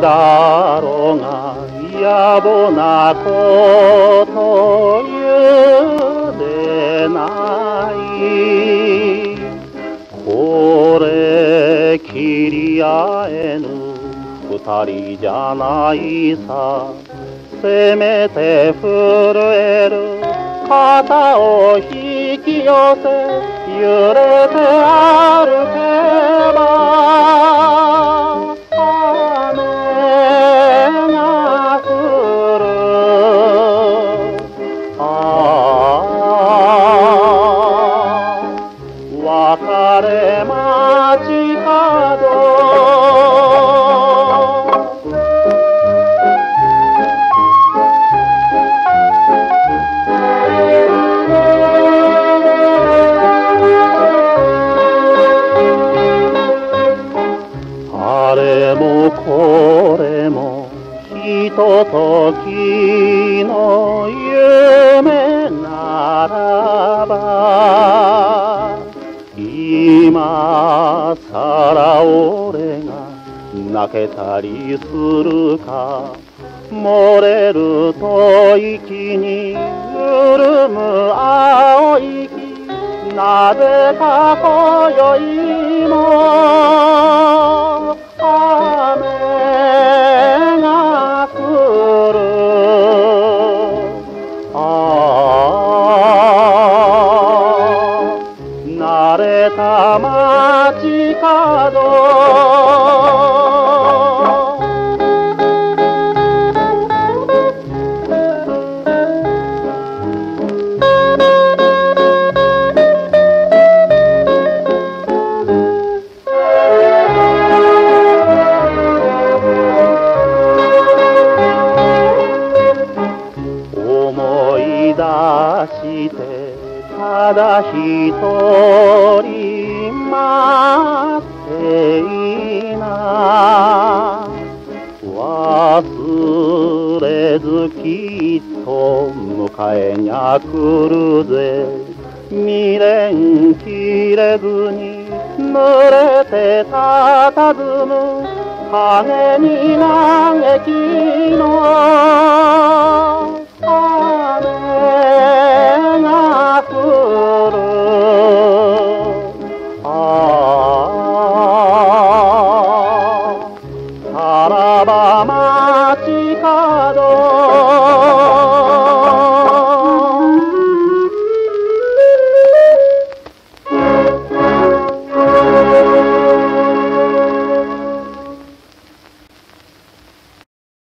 だろうが野暮なこと言うでないこれきり合えぬ二人じゃないさ。せめて震える肩を引き寄せ揺れて歩けば Oh. ひとときの夢ならば今さら俺が泣けたりするか漏れる吐息に潤む青息なぜか今宵も慣れた街角。思い出してただ一人待っていな。忘れずきっと迎えにゃ来るぜ。未練切れずに濡れてたたずむ。影に嘆きの